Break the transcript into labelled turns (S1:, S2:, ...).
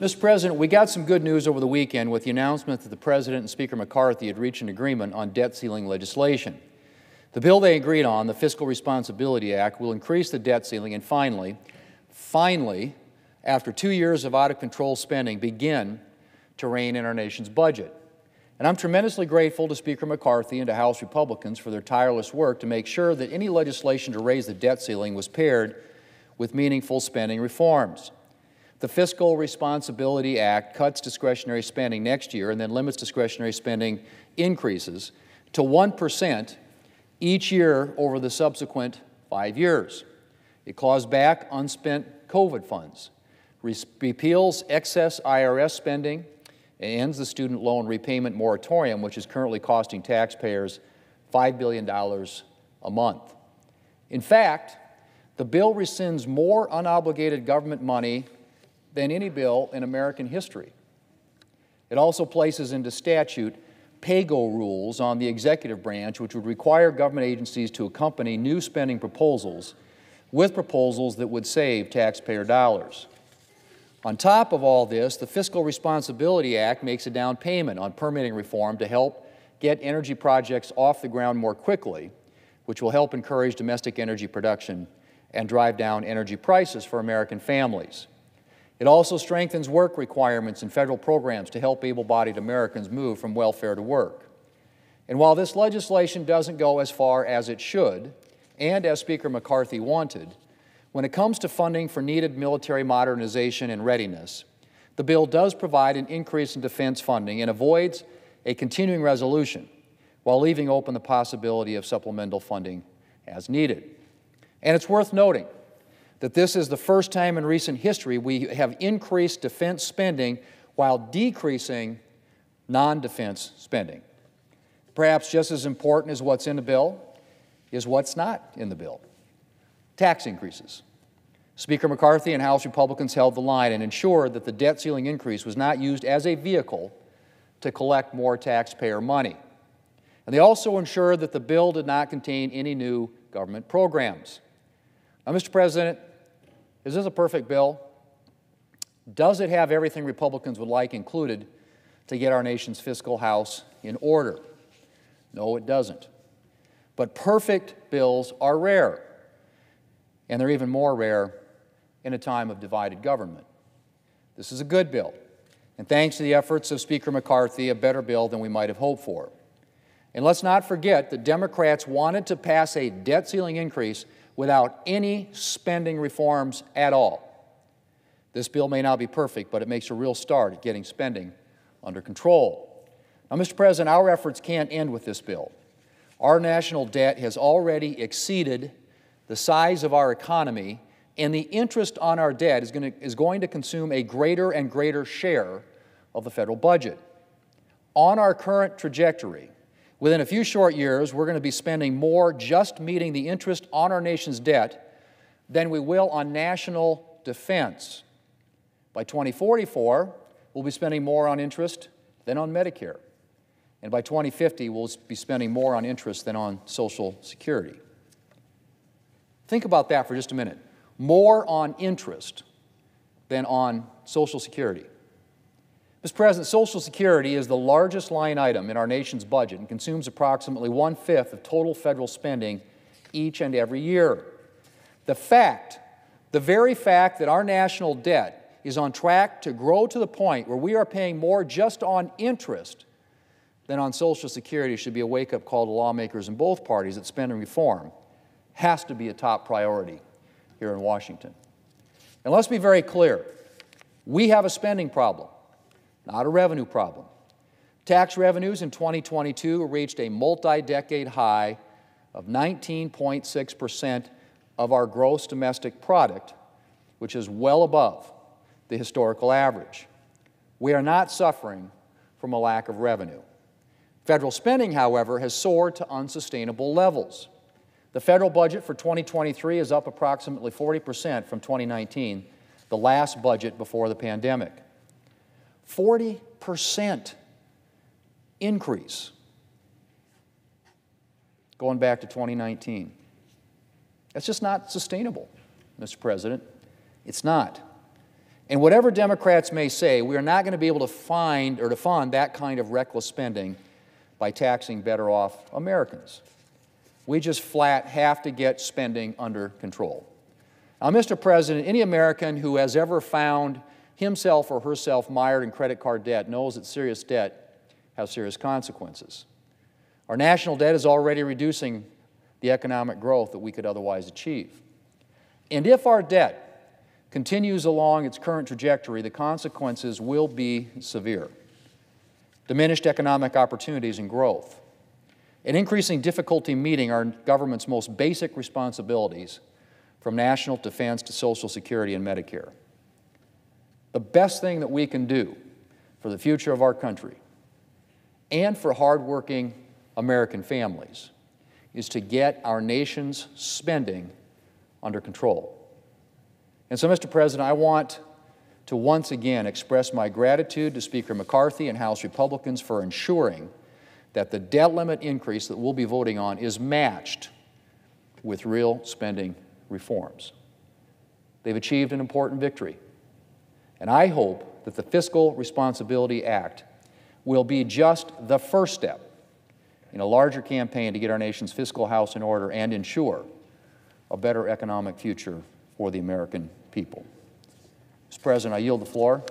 S1: Mr. President, we got some good news over the weekend with the announcement that the President and Speaker McCarthy had reached an agreement on debt ceiling legislation. The bill they agreed on, the Fiscal Responsibility Act, will increase the debt ceiling and finally, finally, after two years of out of control spending, begin to rein in our nation's budget. And I'm tremendously grateful to Speaker McCarthy and to House Republicans for their tireless work to make sure that any legislation to raise the debt ceiling was paired with meaningful spending reforms. The Fiscal Responsibility Act cuts discretionary spending next year and then limits discretionary spending increases to 1% each year over the subsequent five years. It claws back unspent COVID funds, repeals excess IRS spending, ends the student loan repayment moratorium, which is currently costing taxpayers $5 billion a month. In fact, the bill rescinds more unobligated government money than any bill in American history. It also places into statute pay-go rules on the executive branch, which would require government agencies to accompany new spending proposals with proposals that would save taxpayer dollars. On top of all this, the Fiscal Responsibility Act makes a down payment on permitting reform to help get energy projects off the ground more quickly, which will help encourage domestic energy production and drive down energy prices for American families. It also strengthens work requirements in federal programs to help able-bodied Americans move from welfare to work. And while this legislation doesn't go as far as it should, and as Speaker McCarthy wanted, when it comes to funding for needed military modernization and readiness, the bill does provide an increase in defense funding and avoids a continuing resolution while leaving open the possibility of supplemental funding as needed. And it's worth noting that this is the first time in recent history we have increased defense spending while decreasing non-defense spending. Perhaps just as important as what's in the bill is what's not in the bill tax increases. Speaker McCarthy and House Republicans held the line and ensured that the debt ceiling increase was not used as a vehicle to collect more taxpayer money. And they also ensured that the bill did not contain any new government programs. Now, Mr. President, is this a perfect bill? Does it have everything Republicans would like included to get our nation's fiscal house in order? No, it doesn't. But perfect bills are rare and they're even more rare in a time of divided government. This is a good bill, and thanks to the efforts of Speaker McCarthy, a better bill than we might have hoped for. And let's not forget that Democrats wanted to pass a debt ceiling increase without any spending reforms at all. This bill may not be perfect, but it makes a real start at getting spending under control. Now, Mr. President, our efforts can't end with this bill. Our national debt has already exceeded the size of our economy, and the interest on our debt is going, to, is going to consume a greater and greater share of the federal budget. On our current trajectory, within a few short years, we're going to be spending more just meeting the interest on our nation's debt than we will on national defense. By 2044, we'll be spending more on interest than on Medicare. And by 2050, we'll be spending more on interest than on Social Security. Think about that for just a minute. More on interest than on Social Security. Mr. President, Social Security is the largest line item in our nation's budget and consumes approximately one fifth of total federal spending each and every year. The fact, the very fact that our national debt is on track to grow to the point where we are paying more just on interest than on Social Security should be a wake up call to lawmakers in both parties that spending reform has to be a top priority here in Washington. And let's be very clear we have a spending problem, not a revenue problem. Tax revenues in 2022 reached a multi decade high of 19.6% of our gross domestic product, which is well above the historical average. We are not suffering from a lack of revenue. Federal spending, however, has soared to unsustainable levels. The federal budget for 2023 is up approximately 40% from 2019, the last budget before the pandemic. 40% increase going back to 2019. That's just not sustainable, Mr. President. It's not. And whatever Democrats may say, we are not going to be able to find or to fund that kind of reckless spending by taxing better off Americans. We just flat have to get spending under control. Now, Mr. President, any American who has ever found himself or herself mired in credit card debt knows that serious debt has serious consequences. Our national debt is already reducing the economic growth that we could otherwise achieve. And if our debt continues along its current trajectory, the consequences will be severe. Diminished economic opportunities and growth, an increasing difficulty meeting our government's most basic responsibilities, from national defense to Social Security and Medicare. The best thing that we can do for the future of our country and for hardworking American families is to get our nation's spending under control. And so, Mr. President, I want to once again express my gratitude to Speaker McCarthy and House Republicans for ensuring that the debt limit increase that we'll be voting on is matched with real spending reforms. They've achieved an important victory. And I hope that the Fiscal Responsibility Act will be just the first step in a larger campaign to get our nation's fiscal house in order and ensure a better economic future for the American people. Mr. President, I yield the floor.